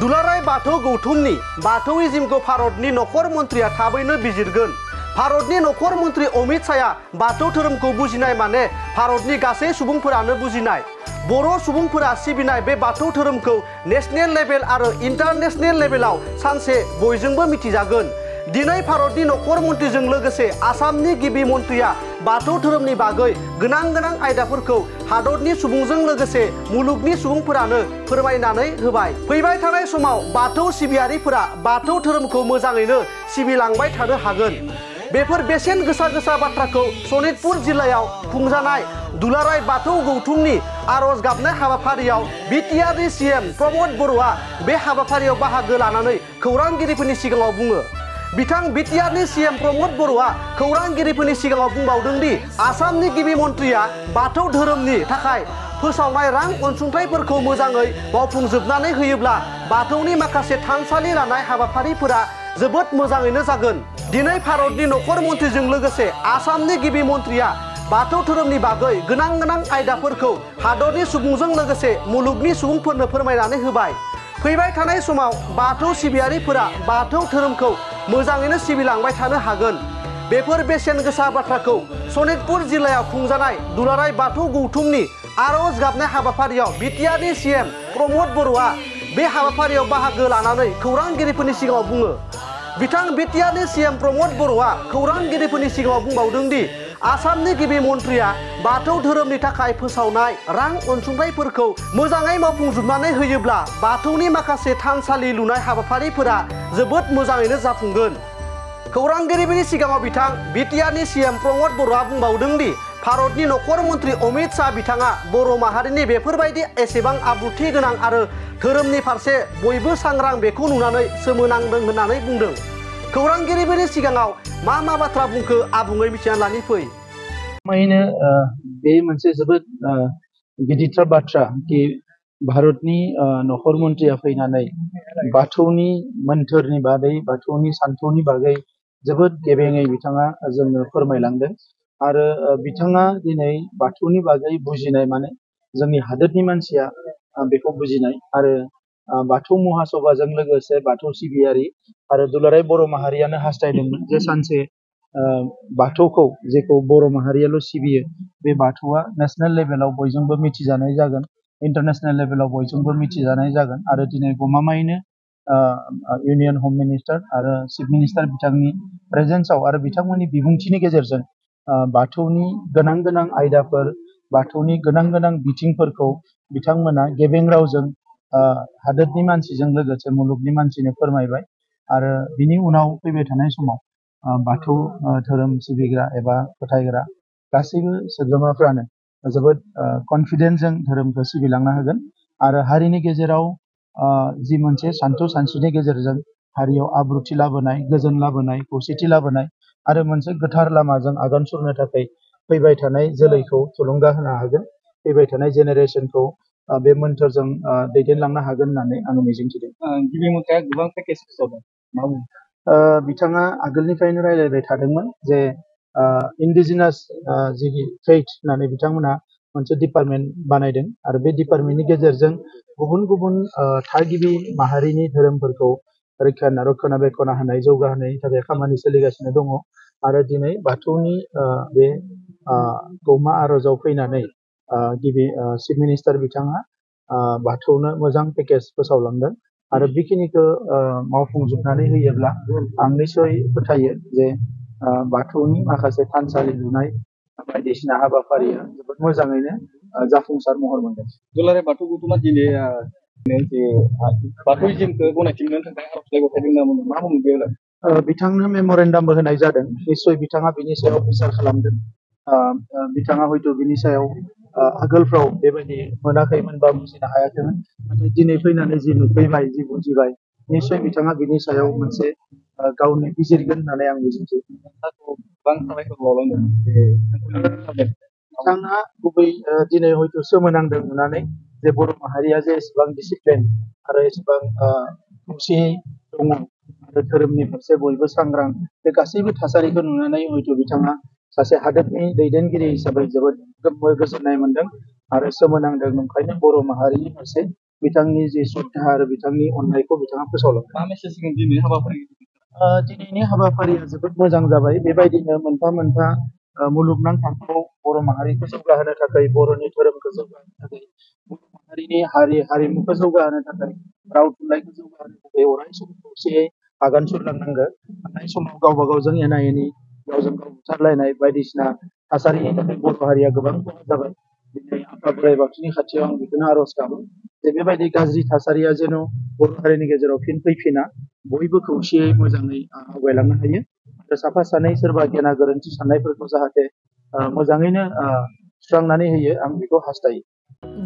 दुलाराय बाथौ गौथुमनि बाथौइजिमखौ भारतनि नखर मन्थ्रिया थाबैनो बिजिरगोन भारतनि नखर मन्थ्रि अमित शाहया बाथौ धोरोमखौ बुजिनाय माने भारतनि गासै सुबुंफोरानो बुजिनाय बर' सुबुंफोरा सिबिनाय बे बाथौ धोरोमखौ नेशनेल लेभेल आरो इन्टारनेशनेल लेभेलाव सानसे बयजोंबो मिथिजागोन दिनै भारतनि नखर मन्थ्रिजों लोगोसे आसामनि गिबि मन्थ्रिया बाथौ धोरोमनि बागै गोनां गोनां आयदाफोरखौ हादरनि सुबुंजों लोगोसे मुलुगनि सुबुंफोरानो फोरमायनानै होबाय। फैबाय थानाय समाव बाथौ सिबियारिफोरा बाथौ धोरोमखौ मोजाङैनो सिबिलांबाय थानो हागोन। बेफोर बेसेन गोसा गोसा बाथ्राखौ सनितपुर जिल्लायाव खुंजानाय दुलाराय बाथौ गौथुमनि आरज गाबनाय हाबाफारियाव बिटिआरनि सिएम प्रमद बर'आ बे हाबाफारियाव बाहागो लानानै खौरांगिरिफोरनि सिगाङाव बुङो। बिथां बिटिआरनि सिएम प्रमद बर'आ खौरांगिरिफोरनि सिगाङाव बुंबावदों दि आसामनि गिबि मन्थ्रिया बाथौ धोरोमनि थाखाय फोसावनाय रां अनसुंथाइफोरखौ मोजाङै मावफुंजोबनानै होयोब्ला बाथौनि माखासे थानसालि लानाय हाबाफारिफोरा जोबोद मोजाङैनो जागोन। दिनै भारतनि नखर मन्थ्रिजों लोगोसे आसामनि गिबि मन्थ्रिया बाथौ धोरोमनि बागै गोनां गोनां आयदाफोरखौ हादरनि सुबुंजों लोगोसे मुलुगनि सुबुंफोरनो फोरमायनानै फैबाय थानाय बाथौ सिबियारिफोरा बाथौ धोरोमखौ मोजाङैनो सिबिलांबाय थानो हागोन बेफोर बेसेन गोसा बाथ्राखौ सनितपुर जिल्लायाव खुंजानाय दुलाराय बाथौ गौथुमनि आरज गाबनाय हाबाफारियाव बिटिआरनि सिएम प्रमद बर'आ बे हाबाफारियाव बाहागो लानानै खौरांगिरिफोरनि सिगाङाव बुङो बिथां बिटिआरनि सिएम प्रमद बर'आ खौरांगिरिफोरनि सिगाङाव बुंबावदों दि आसामनि गिबि मन्थ्रिया बाथौ धोरोमनि थाखाय फोसावनाय रां अनसुंथाइफोरखौ मोजाङै मावफुंजोबनानै होयोब्ला बाथौनि माखासे थानसालि लुनाय हाबाफारिफोरा जोबोद मोजाङैनो जाफुंगोन। खौरांगिरिफोरनि सिगाङाव बिथां बिटिआरनि सिएम प्रमद बर'आ बुंबावदों दि भारतनि नखर मन्थ्रि अमित शाह बिथाङा बर' माहारिनि बेफोरबायदि एसेबां आब्रुथि गोनां आरो धोरोमनि फारसे बयबो सांग्रां बेखौ नुनानै सोमोनांदों होननानै बुंदों। खौरांगिरिफोरनि सिगाङाव मा मा बाथ्रा बुंखो आबुङै मिथिना लानि फै मैनो बे मोनसे जोबोद गिदिरथार बाथ्रा कि भारतनि नखर मन्थ्रिया फैनानै बाथौनि मोन्थोरनि बागै बाथौनि सान्थौनि बागै जोबोद गेबेङै बिथाङा जोंनो फोरमायलांदों आरो बिथाङा दिनै बाथौनि बागै बुजिनाय माने जोंनि हादोरनि मानसिया बेखौ बुजिनाय आरो बाथौ महासभाजों लोगोसे बाथौ सिबियारि आरो दुलाराय बर' माहारियानो हास्थायदोंमोन जे सानसे बाथौखौ, जेखौ बर' माहारियाल' सिबियो, बे बाथौआ नेसनेल लेभेलाव बयजोंबो मिथिजानाय जागोन इन्टारनेसनेल लेभेलाव बयजोंबो मिथिजानाय जागोन आरो दिनै गमामायैनो इउनियन हम मिनिस्टार आरो चिफ मिनिस्टार बिथांनि प्रेजेन्सआव आरो बिथांमोननि बिबुंथिनि गेजेरजों बाथौनि गोनां गोनां आयदाफोर, बाथौनि गोनां गोनां बिथिंफोरखौ बिथांमोना गेबें रावजों हादोरनि मानसिजों लोगोसे मुलुगनि मानसिनो फोरमायबाय आरो बिनि उनाव फैबाय थानाय समाव बाथौ धोरोम सिबिग्रा एबा फोथायग्रा गासैबो सोद्रोमाफ्रानो जोबोद कनफिडेन्सजों धोरोमखौ सिबिलांनो हागोन आरो हारिनि गेजेराव जि मोनसे सान्थौ सानस्रिनि गेजेरजों हारियाव आब्रुथि लाबोनाय, गोजोन लाबोनाय, खौसेथि लाबोनाय आरो मोनसे गोथार लामाजों आगान सुरनो थाखाय फैबाय थानाय जोलैखौ थुलुंगा होनो हागोन। फैबाय थानाय जेनेरेसनखौ बे मोन्थोरजों दैदेनलांनो हागोन होननानै आं मिजिंथिदों गिबि मन्थ्रिया गोबां पेकेज फोसावदों। मा बुङो? बिथाङा आगोलनिफ्रायनो रायलायबाय थादोंमोन जे इन्डिजिनास जि फेथ होननानै बिथांमोना मोनसे डिपार्टमेन्ट बानायदों। आरो बे डिपार्टमेन्टनि गेजेरजों गुबुन गुबुन थागिबि माहारिनि धोरोमफोरखौ रैखा रक्षनाबेक्षना होनाय जौगाहोनायनि थाखाय खामानि सोलिगासिनो दङ। आरो दिनै बाथौनि बे गौमा आर'जाव फैनानै गिबि चिफ मिनिस्टार बिथाङा बाथौनो मोजां पेकेज फोसावलांदों। आरो बेखिनिखौ मावफुंजोबनानै होयोब्ला आं निस्सय फोथायो जे बाथौनि माखासे थानसालि लुनाय बायदिसिना हाबाफारिया जोबोद मोजाङैनो जाफुंसार महर मोनगोन। दुलाराय बाथौ गौथुमा दिनै जे बाथौइजिमखौ गनायथि मोननो थाखाय आर'जलाइ गथायदों होनना मा बुङो बेयाव बिथांनो मेमरेन्डामबो होनाय जादों। निस्सय बिथाङा बिनि सायाव बिसार खालामदों। बिथाङा हयथ' बिनि सायाव आगोलफ्राव बेबायदि मोनाखैमोन बा बुजिनो हायाखैमोन। नाथाय दिनै फैनानै जि नुफैबाय जि बुजिबाय, निस्सय बिथाङा बिनि सायाव मोनसे गावनि बिजिरगोन होननानै आं मिजिंथियो बिथाङा गुबै दिनै हयथ' सोमोनांदों नुनानै जे बर' माहारिया जे एसेबां डिसिप्लिन आरो एसेबां खौसेयै दङ आरो धोरोमनि फारसे बयबो सांग्रां, बे गासैबो थासारिखौ नुनानै हयथ' बिथाङा सासे हादोरनि दैदेनगिरि हिसाबै जोबोद गोजोननाय मोन्दों आरो सोमोनांदों ओंखायनो बर' माहारिनि फारसे बिथांनि जे श्रद्धा आरो बिथांनि अननायखौ बिथाङा फोसावलांदों मा मेसेज दिनै हाबाफारि? दिनैनि हाबाफारिया जोबोद मोजां जाबाय। बेबायदिनो मोनफा मोनफा मुलुगनां थाखोआव बर' माहारिखौ जौगाहोनो थाखाय बर'नि धोरोमखौ जौगाहोनो थाखाय बर' माहारिनि हारि हारिमुखौ जौगाहोनो थाखाय राव थुनलाइखौ जौगाहोनो थाखाय अराय सम खौसेयै आगान सुरलांनांगौ। थांनाय समाव गावबा गावजों एना एनि गावजों गाव बुथारलायनाय बायदिसिना थासारिनि थाखाय बर' हारिया गोबां खहा जाबाय। दिनै आफा बोराइ बाथौनि खाथियाव आं बेखौनो आर'ज गाबो जे बेबायदि गाज्रि थासारिया जेन' बर' हारिनि गेजेराव फिन फैफिना बयबो खौसेयै मोजाङै आ, आवगायलांनो हायो आरो साफा सानै सोरबा गेना गोरोन्थि साननायफोरखौ जाहाथे आ, मोजाङैनो आ, सुस्रांनानै होयो आं बेखौ हास्थायो।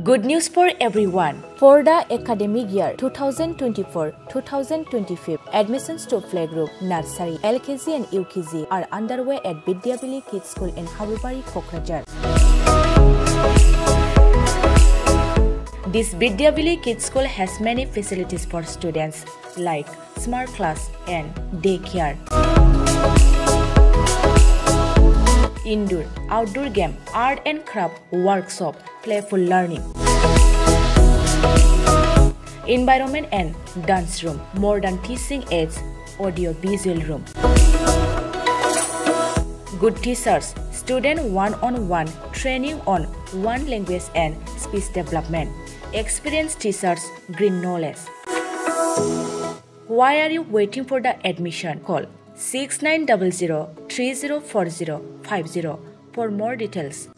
Good news for everyone. For the academic year 2024-2025, admissions to playgroup, nursery, LKG and UKG are underway at Vidyavili Kids School in Habubari, Kokrajhar. This Vidyavili Kids School has many facilities for students like smart class and daycare. Indoor, outdoor game, art and craft workshop, playful learning. Environment and dance room, modern teaching aids, audio visual room. Good teachers, student one-on-one training on one language and speech development. Experienced teachers, green knowledge. Why are you waiting for the admission? Call 6900 304050 for more details.